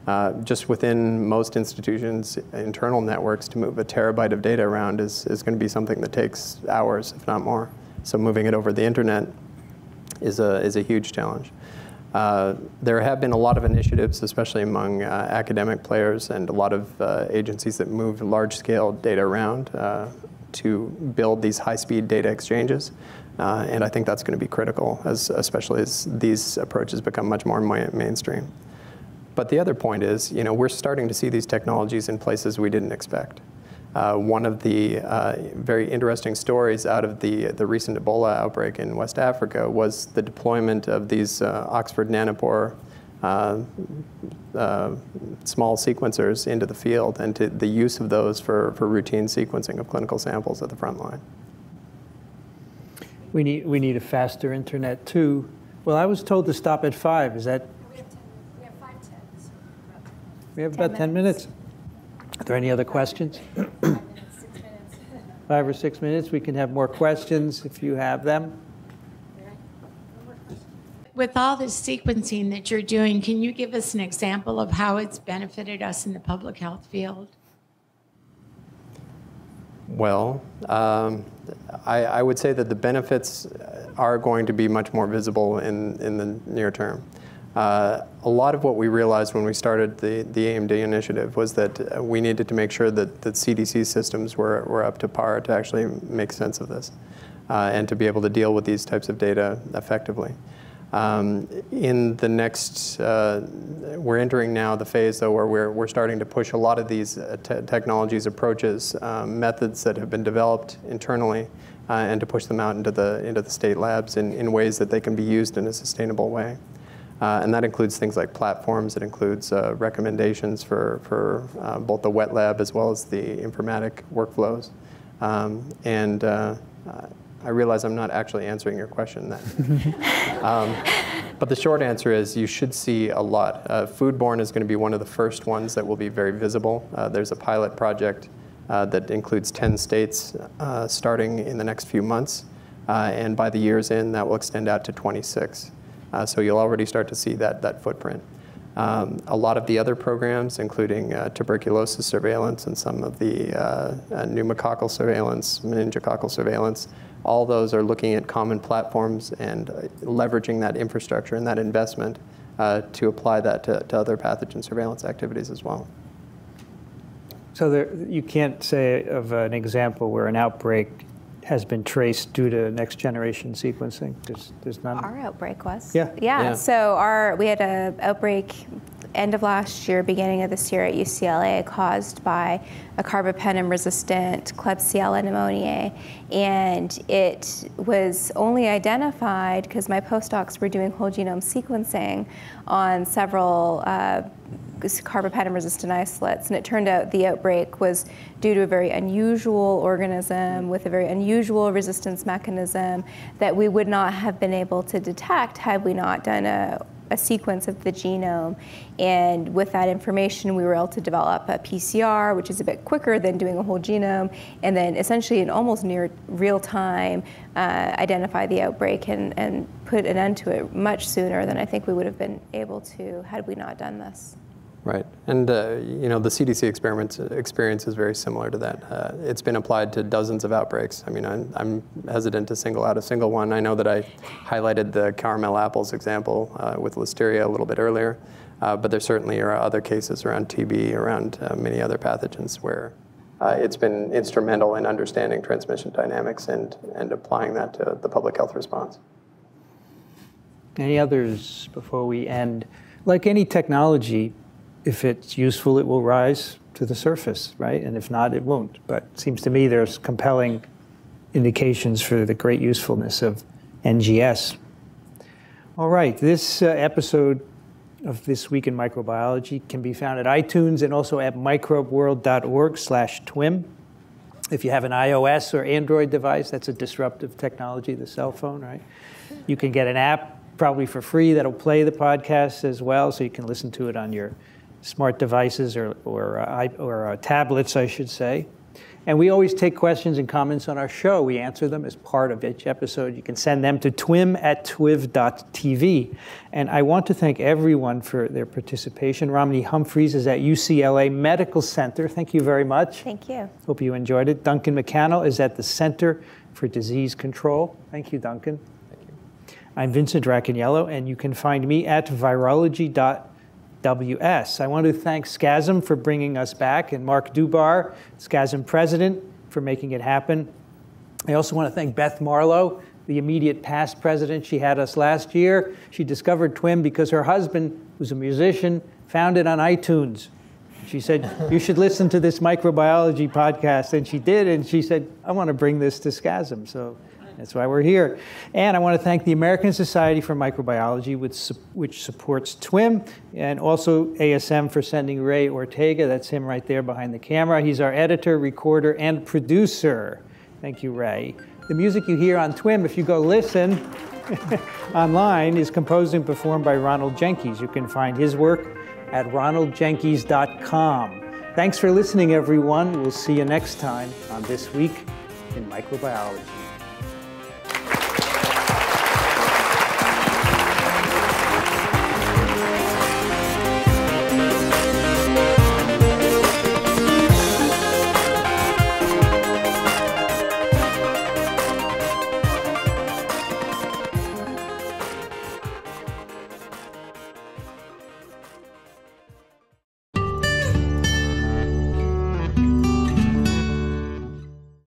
Uh, just within most institutions, internal networks to move a terabyte of data around is, is going to be something that takes hours, if not more. So moving it over the internet is a, is a huge challenge. Uh, there have been a lot of initiatives, especially among uh, academic players and a lot of uh, agencies that move large-scale data around uh, to build these high-speed data exchanges. Uh, and I think that's going to be critical, as, especially as these approaches become much more mainstream. But the other point is, you know, we're starting to see these technologies in places we didn't expect. Uh, one of the uh, very interesting stories out of the, the recent Ebola outbreak in West Africa was the deployment of these uh, Oxford nanopore uh, uh, small sequencers into the field and to the use of those for, for routine sequencing of clinical samples at the front line. We need, we need a faster internet too. Well, I was told to stop at five. Is that? We have, ten, we have five, ten. So we have about 10 minutes. Minutes. Are there any other questions? Five or six minutes. We can have more questions if you have them. With all the sequencing that you're doing, can you give us an example of how it's benefited us in the public health field? Well, um, I, I, would say that the benefits are going to be much more visible in, in the near term. Uh, a lot of what we realized when we started the, the AMD initiative was that uh, we needed to make sure that, that CDC systems were, were up to par to actually make sense of this uh, and to be able to deal with these types of data effectively. Um, in the next, uh, we're entering now the phase though where we're, we're starting to push a lot of these uh, te technologies, approaches, um, methods that have been developed internally uh, and to push them out into the, into the state labs in, in ways that they can be used in a sustainable way. Uh, and that includes things like platforms. It includes uh, recommendations for, for uh, both the wet lab as well as the informatic workflows. Um, and uh, I realize I'm not actually answering your question then. um, but the short answer is you should see a lot. Uh, foodborne is going to be one of the first ones that will be very visible. Uh, there's a pilot project uh, that includes 10 states uh, starting in the next few months. Uh, and by the year's end, that will extend out to 26. Uh, so you'll already start to see that, that footprint. Um, a lot of the other programs, including uh, tuberculosis surveillance and some of the uh, pneumococcal surveillance, meningococcal surveillance, all those are looking at common platforms and leveraging that infrastructure and that investment to apply that to, to other pathogen surveillance activities as well. So there, you can't say of an example where an outbreak has been traced due to next generation sequencing. There's, there's none. Our outbreak was. Yeah. yeah. Yeah. So our we had an outbreak end of last year, beginning of this year at UCLA, caused by a carbapenem-resistant Klebsiella pneumoniae, and it was only identified because my postdocs were doing whole genome sequencing on several. Uh, carbapenem-resistant isolates, and it turned out the outbreak was due to a very unusual organism with a very unusual resistance mechanism that we would not have been able to detect had we not done a a sequence of the genome. And with that information, we were able to develop a PCR, which is a bit quicker than doing a whole genome, and then essentially in almost near real time, uh, identify the outbreak and, and put an end to it much sooner than I think we would have been able to had we not done this. Right, and uh, you know the CDC experiment experience is very similar to that. Uh, it's been applied to dozens of outbreaks. I mean, I'm, I'm, hesitant to single out a single one. I know that I highlighted the caramel apples example uh, with listeria a little bit earlier, uh, but there certainly are other cases around TB, around uh, many other pathogens where uh, it's been instrumental in understanding transmission dynamics and, and applying that to the public health response. Any others before we end? Like any technology, if it's useful, it will rise to the surface, right? And if not, it won't. But it seems to me there's compelling indications for the great usefulness of NGS. All right, this uh, episode of This Week in Microbiology can be found at iTunes and also at microbeworld.org slash TWIM. If you have an iOS or Android device, that's a disruptive technology, the cell phone, right? You can get an app probably for free that'll play the podcast as well, so you can listen to it on your smart devices or, or, uh, or uh, tablets, I should say. And we always take questions and comments on our show. We answer them as part of each episode. You can send them to twim at twiv.tv. And I want to thank everyone for their participation. Romney Humphreys is at UCLA Medical Center. Thank you very much. Thank you. Hope you enjoyed it. Duncan McCannell is at the Center for Disease Control. Thank you, Duncan. Thank you. I'm Vincent Racaniello, and you can find me at virology.tv WS. I want to thank SCASM for bringing us back and Mark Dubar, SCASM president, for making it happen. I also want to thank Beth Marlow, the immediate past president. She had us last year. She discovered TWIM because her husband, who's a musician, found it on iTunes. She said, You should listen to this microbiology podcast. And she did. And she said, I want to bring this to SCASM. So that's why we're here. And I want to thank the American Society for Microbiology, which, which supports TWIM, and also ASM for sending Ray Ortega. That's him right there behind the camera. He's our editor, recorder, and producer. Thank you, Ray. The music you hear on TWIM, if you go listen online, is composed and performed by Ronald Jenkins. You can find his work at ronaldjenkins.com. Thanks for listening, everyone. We'll see you next time on This Week in Microbiology.